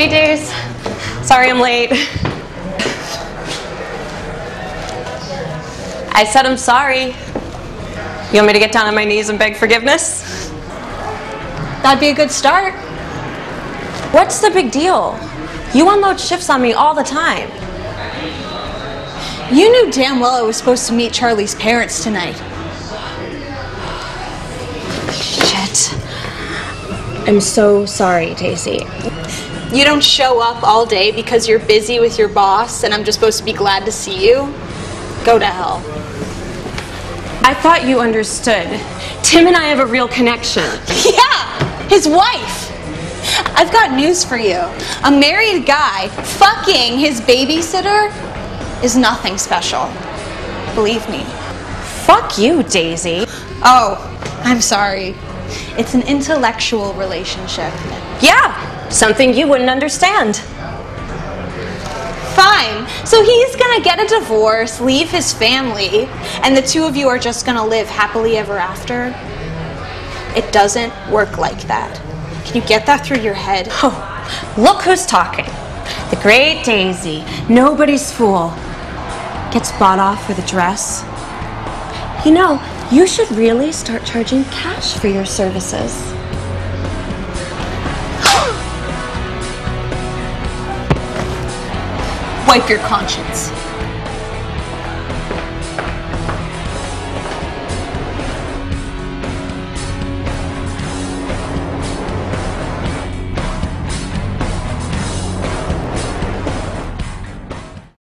Hey, Days. Sorry I'm late. I said I'm sorry. You want me to get down on my knees and beg forgiveness? That'd be a good start. What's the big deal? You unload shifts on me all the time. You knew damn well I was supposed to meet Charlie's parents tonight. Shit. I'm so sorry, Daisy. You don't show up all day because you're busy with your boss and I'm just supposed to be glad to see you? Go to hell. I thought you understood. Tim and I have a real connection. Yeah, his wife. I've got news for you. A married guy fucking his babysitter is nothing special. Believe me. Fuck you, Daisy. Oh, I'm sorry. It's an intellectual relationship. Yeah, something you wouldn't understand. Fine. So he's gonna get a divorce, leave his family, and the two of you are just gonna live happily ever after? It doesn't work like that. Can you get that through your head? Oh, look who's talking. The great Daisy, nobody's fool. Gets bought off with a dress. You know, you should really start charging cash for your services. Wipe your conscience.